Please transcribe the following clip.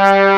Bye.